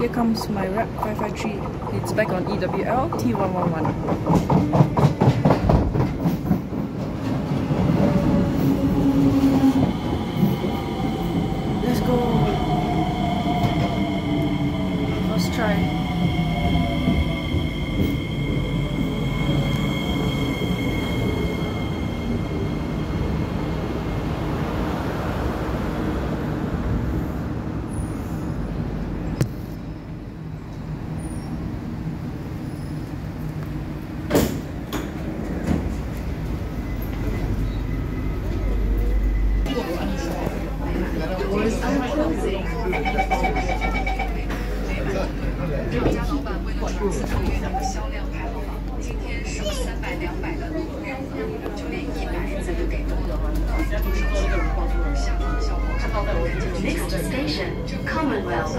Here comes my rep 553. It's back on EWL T111. 我们三两百的，每每百，我们家老板为了的销量排行榜，今天三百两百的，就连一百都给了。个，Next station Commonwealth。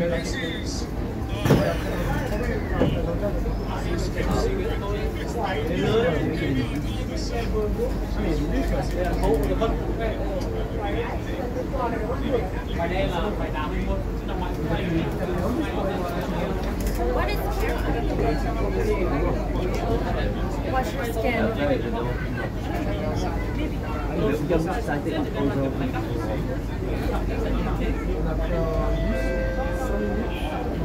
What is What's your skin?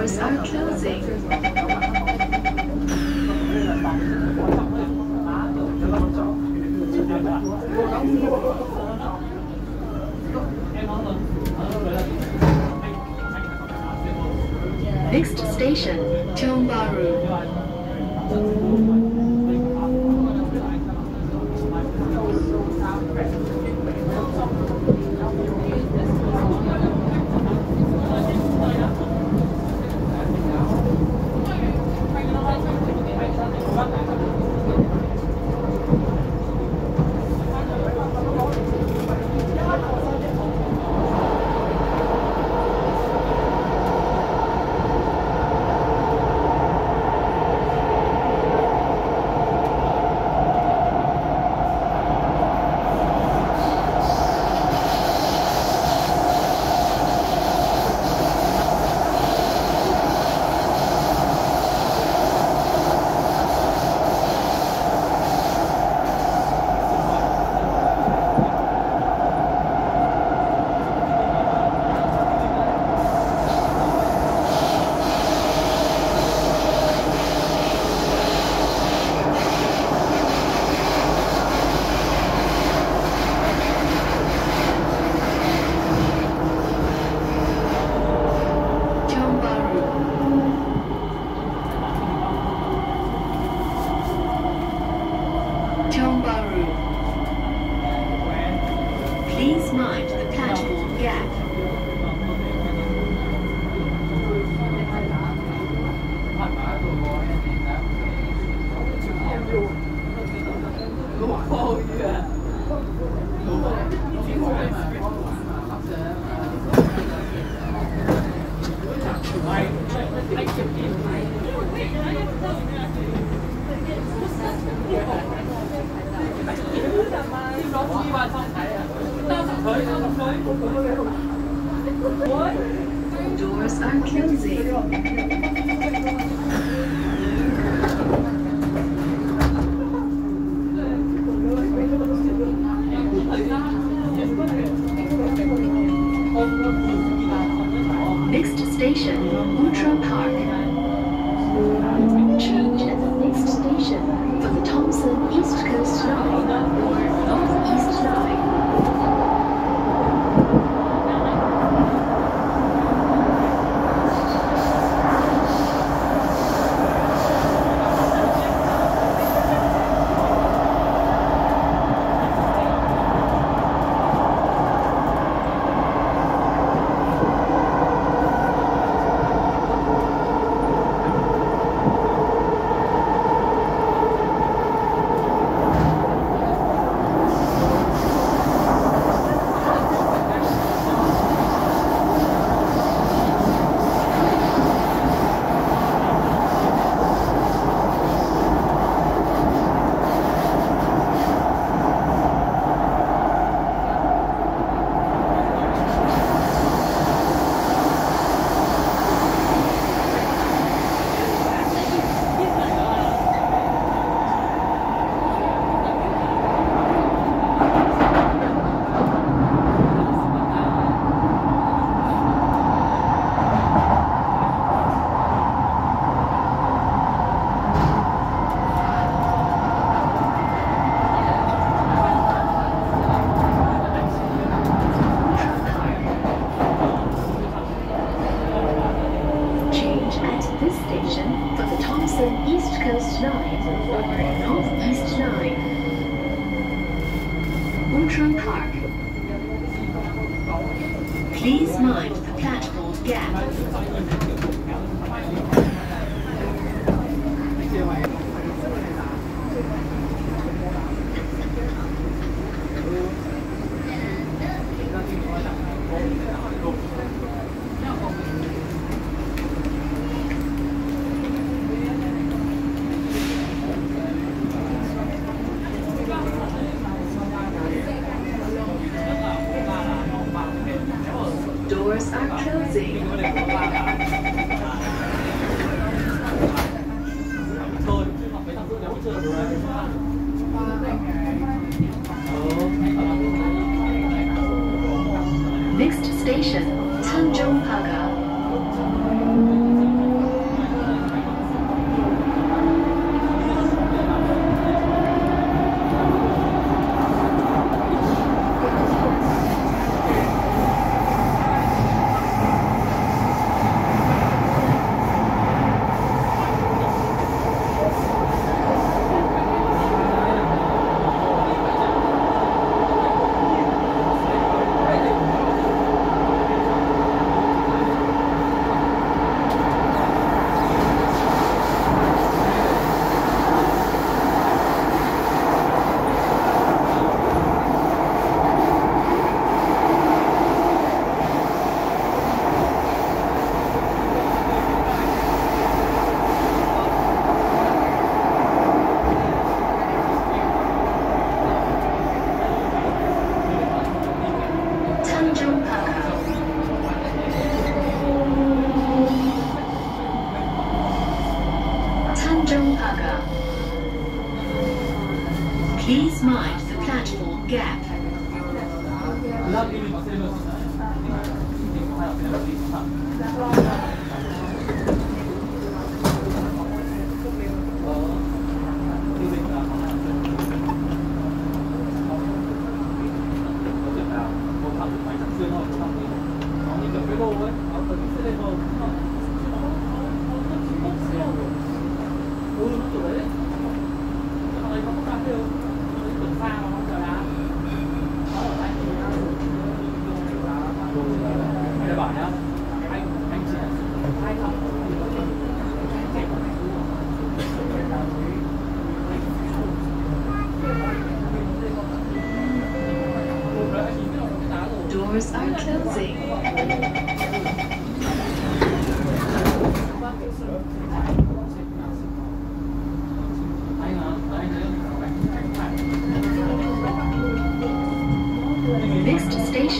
doors are closing. Next station, Tiong Bahru.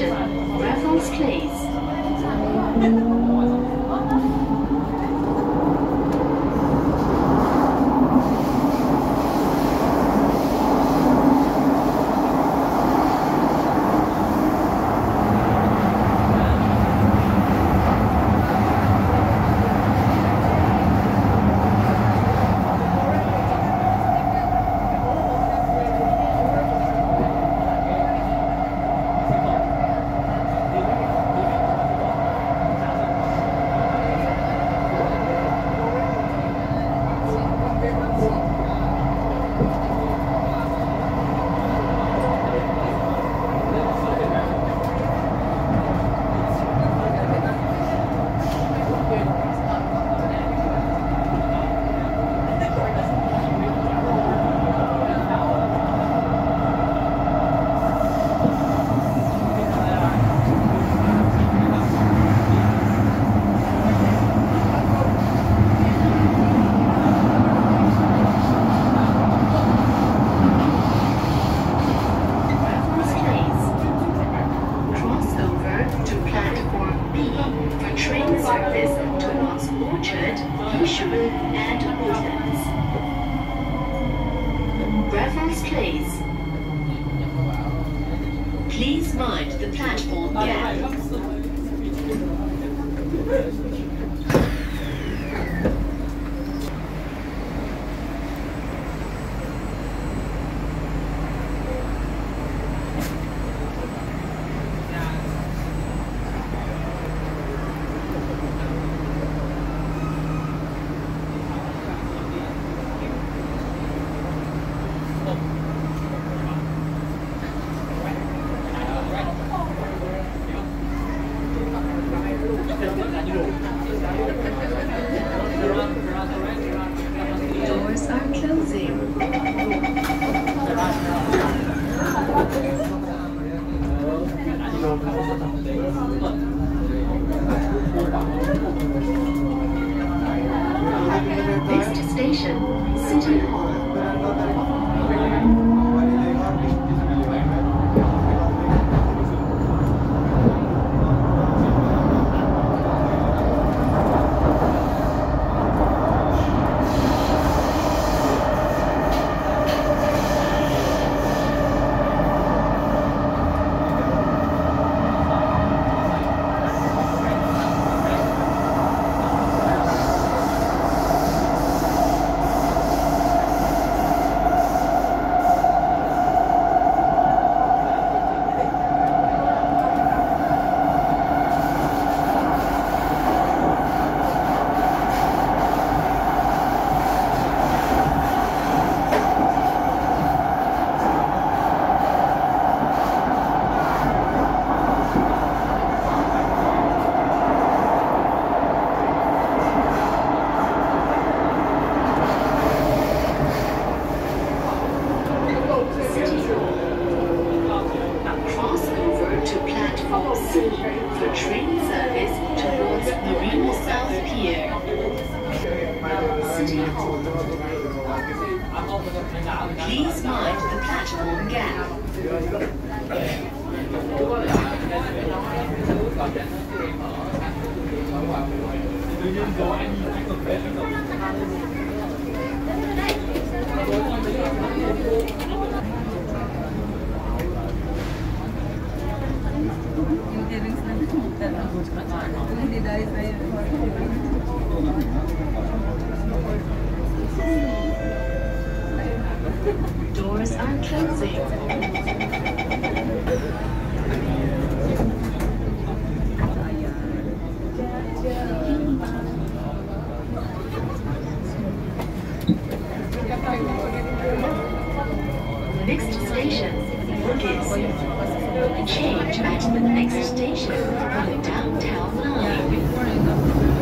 Station, Place. Mind the platform gap. Doors are closing. Next station, Bugis. Change at the next station on the downtown line.